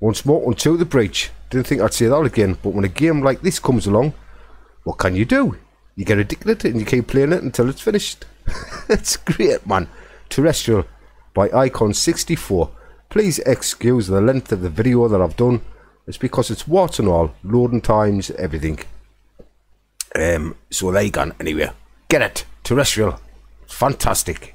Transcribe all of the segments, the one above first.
Once more, until the breach. Didn't think I'd say that again, but when a game like this comes along, what can you do? You get addicted and you keep playing it until it's finished. it's great, man. Terrestrial by Icon64. Please excuse the length of the video that I've done. It's because it's warts and all, loading times, everything. Um, so there you go. Anyway, get it. Terrestrial. Fantastic.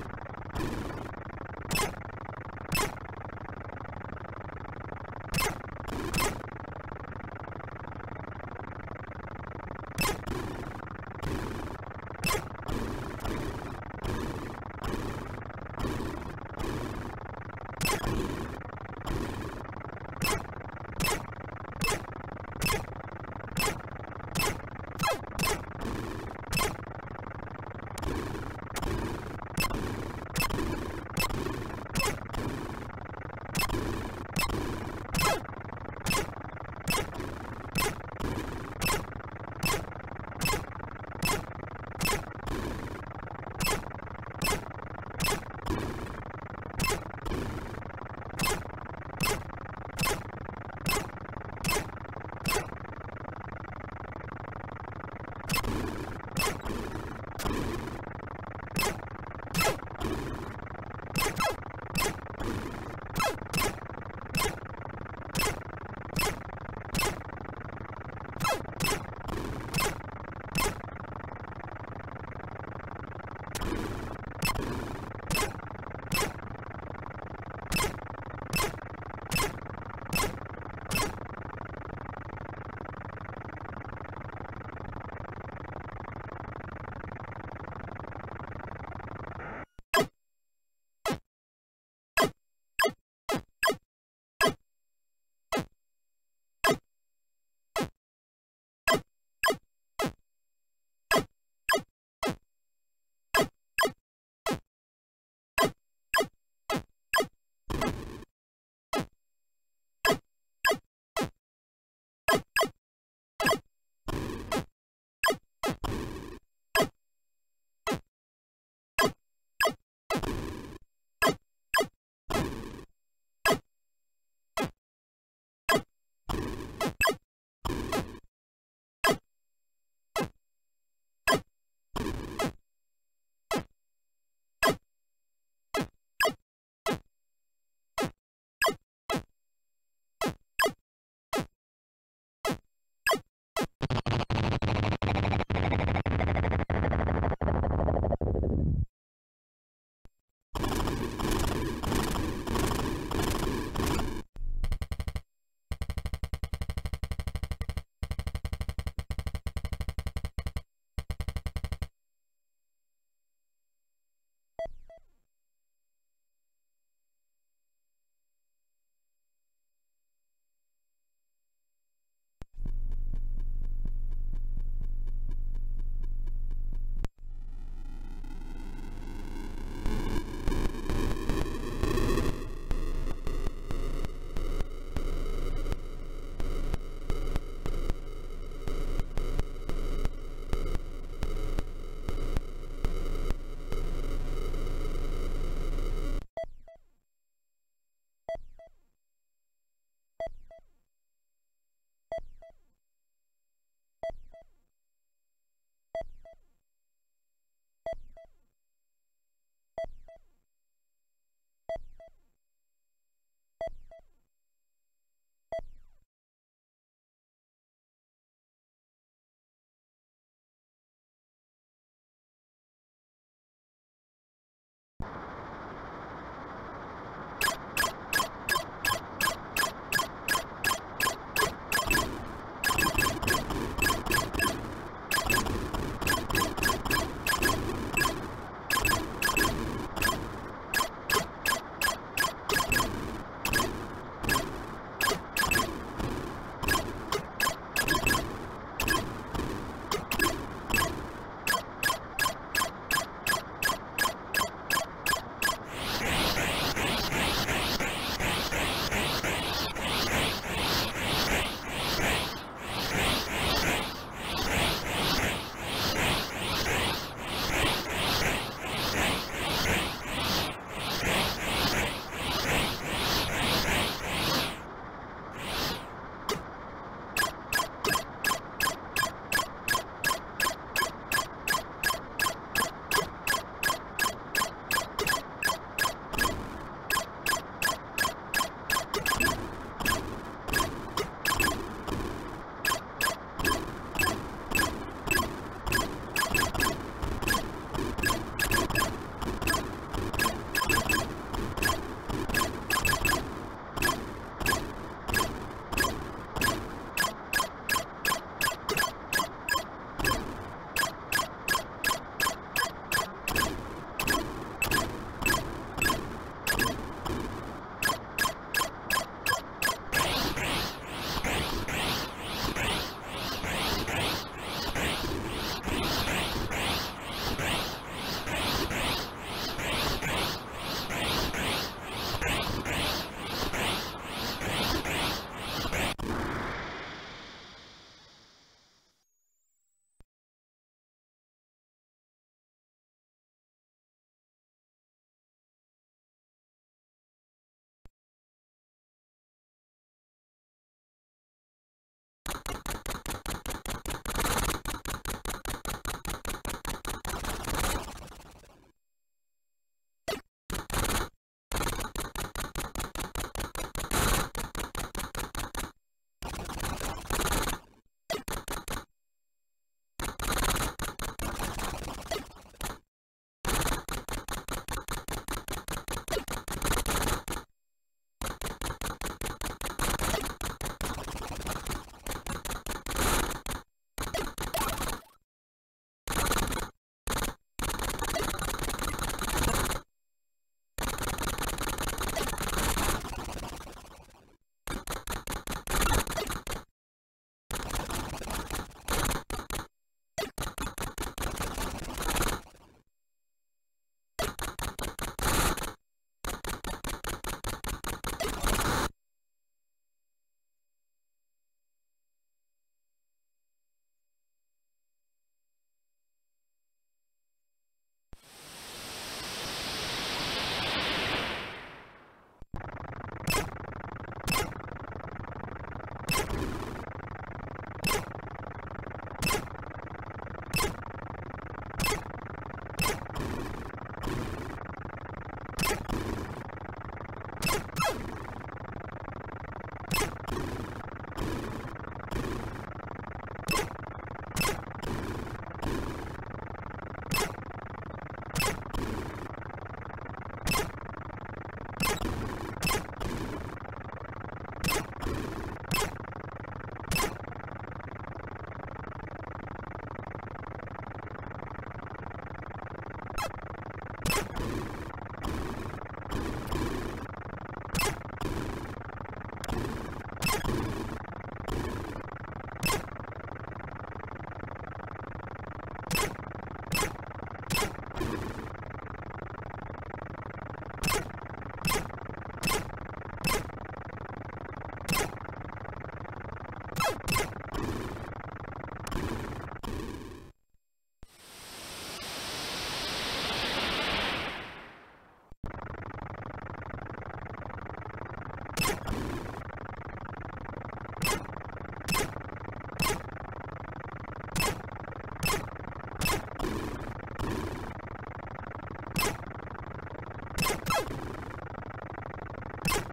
Thank you.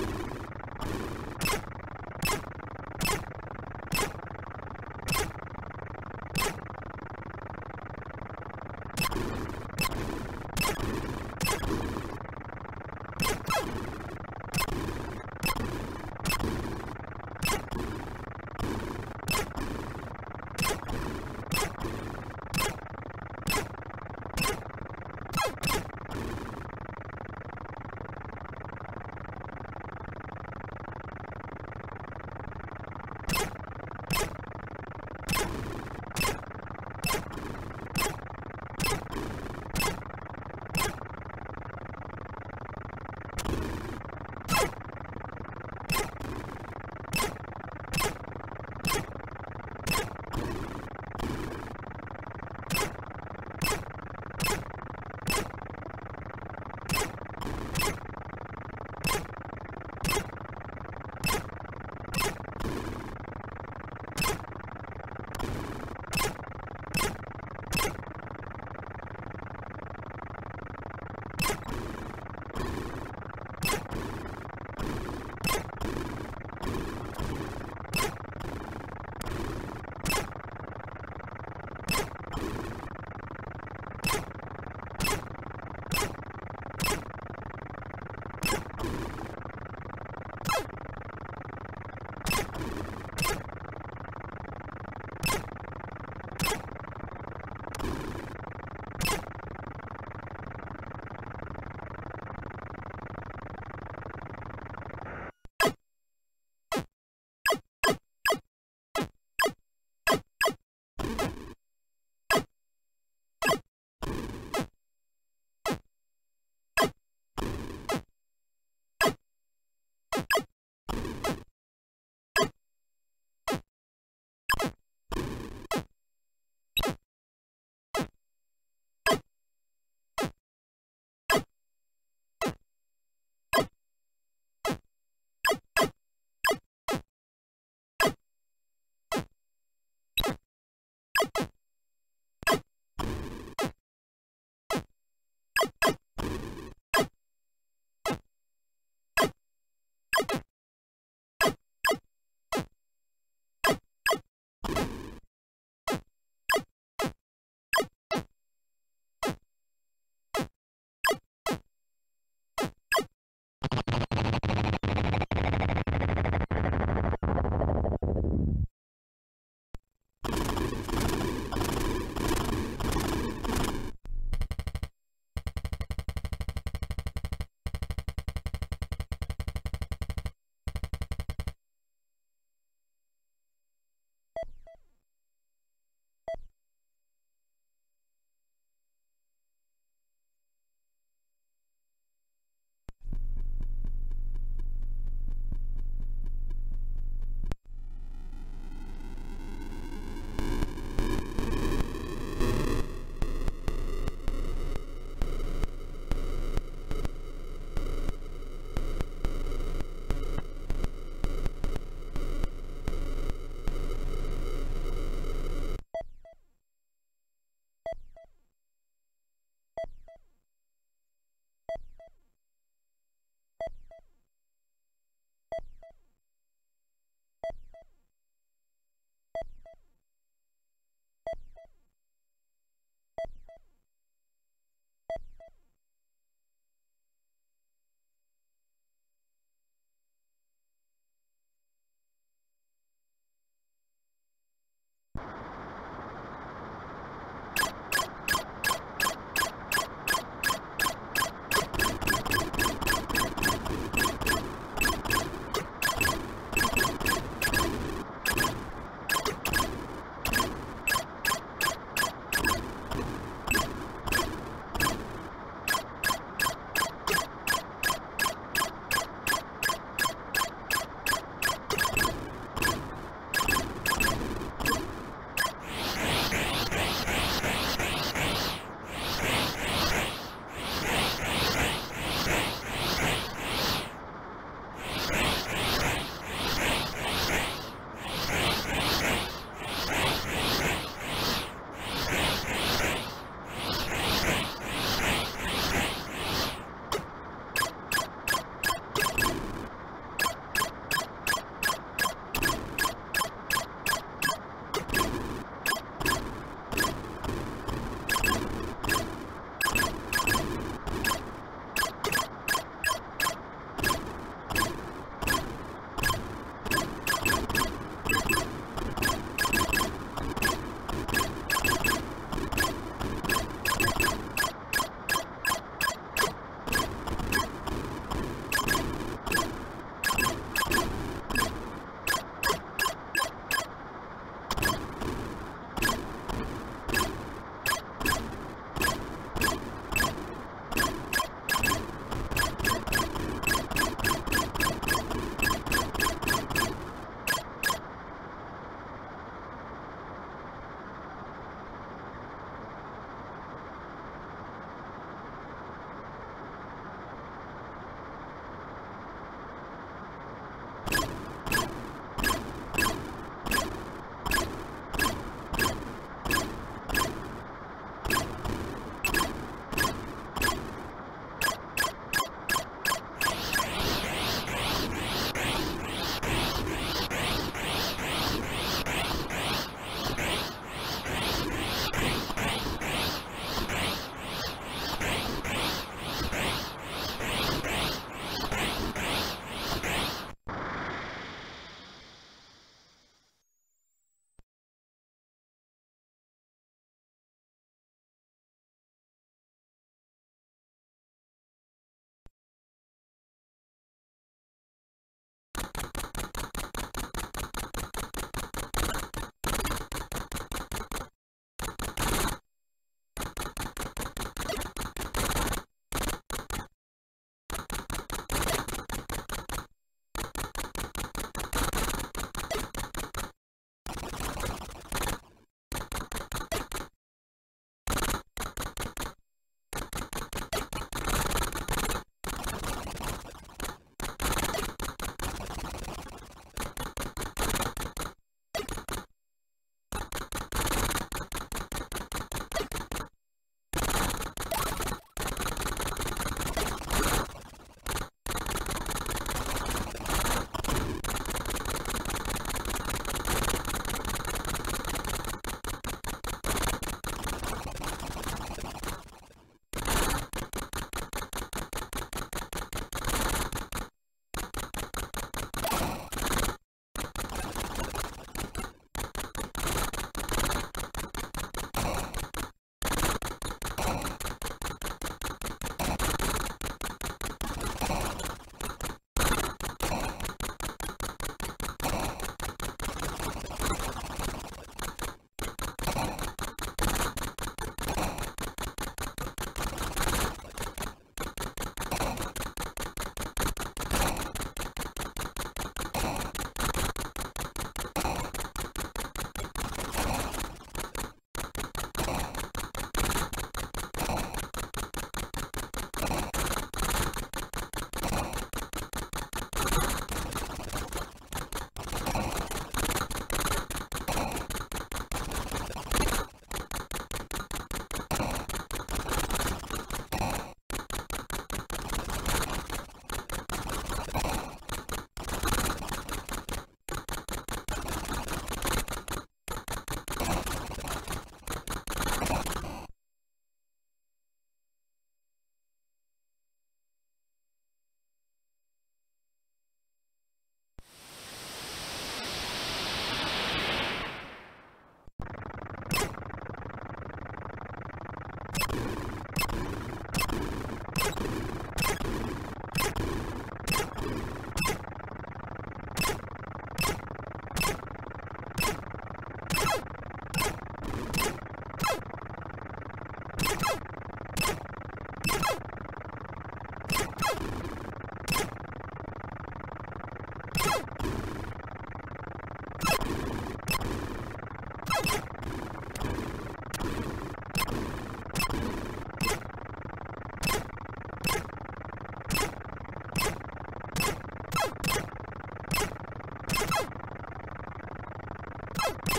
you you.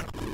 you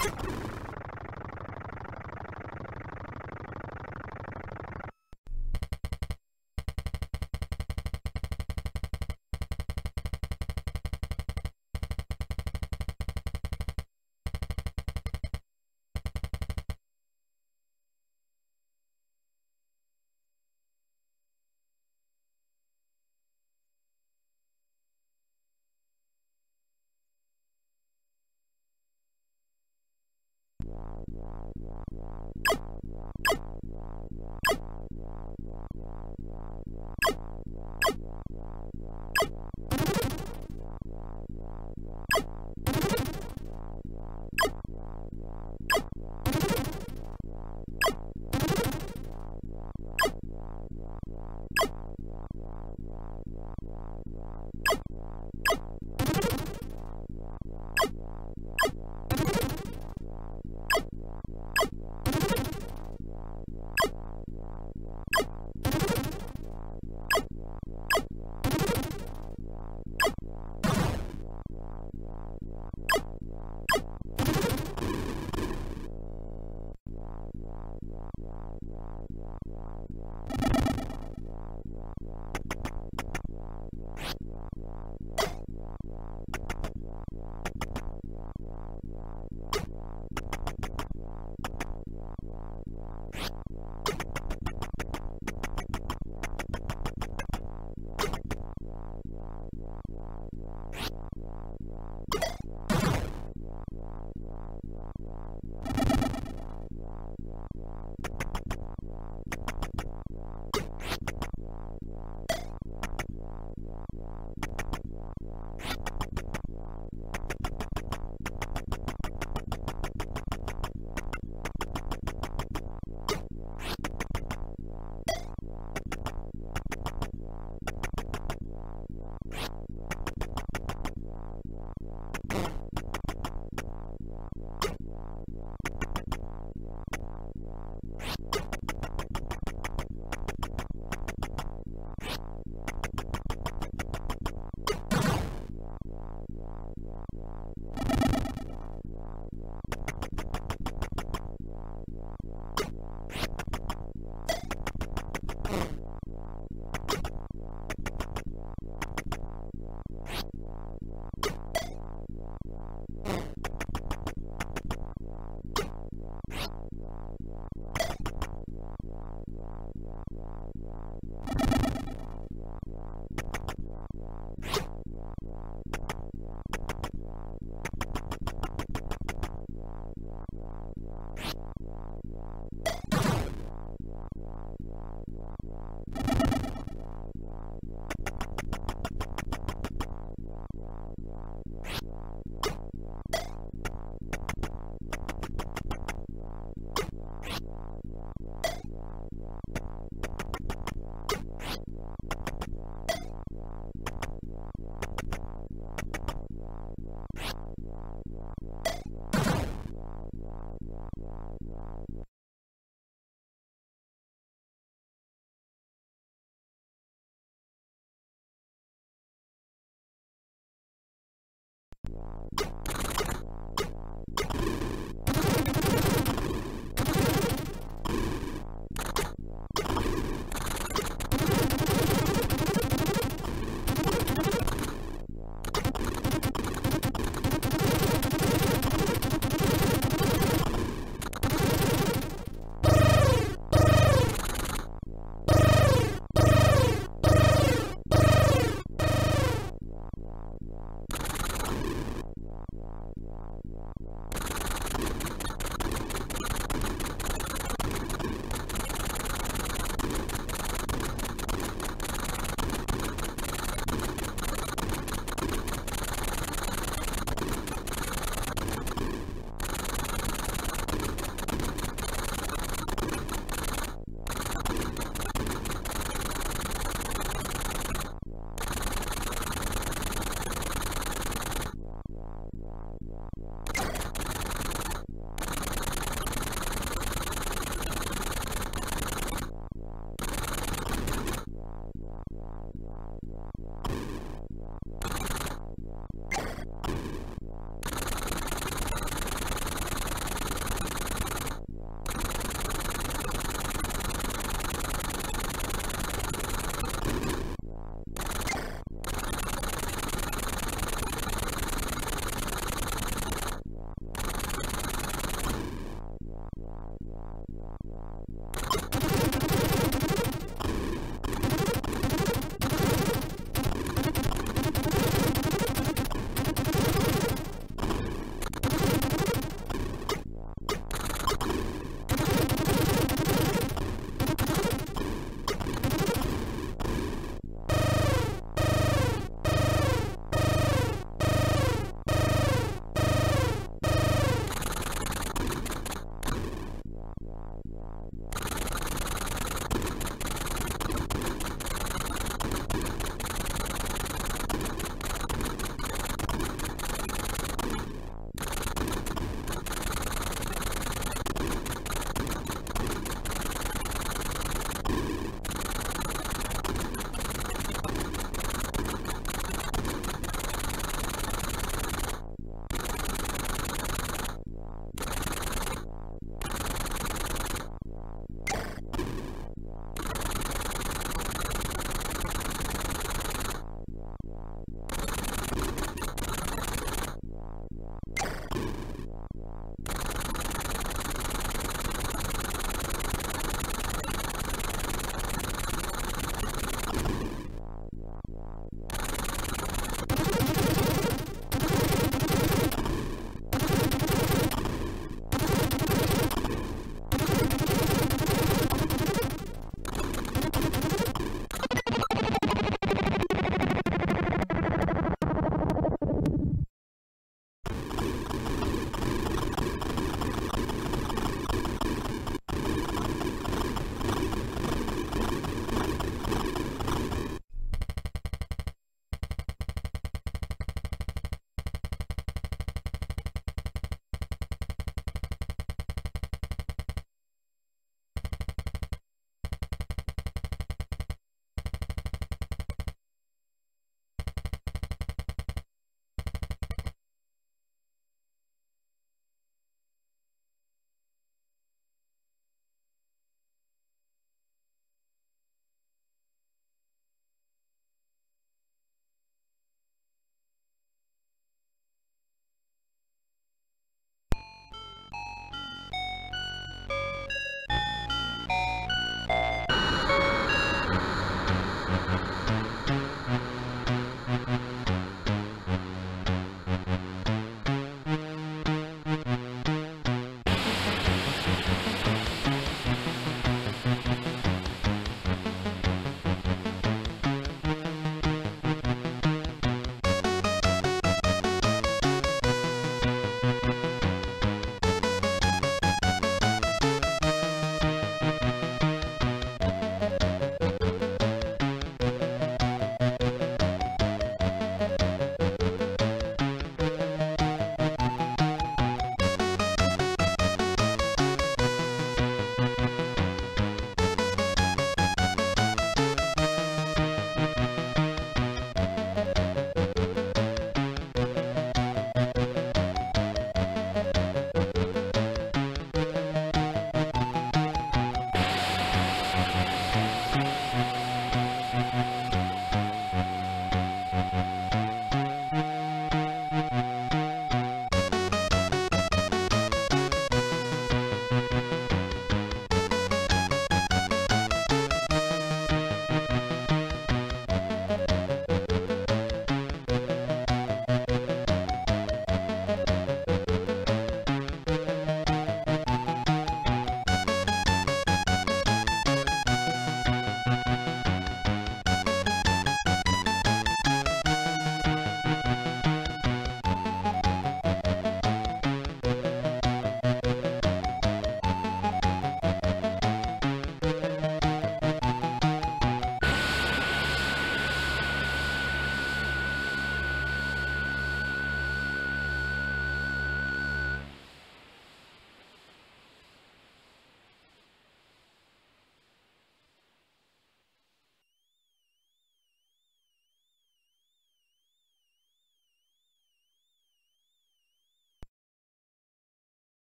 Thank you. yeah, yeah.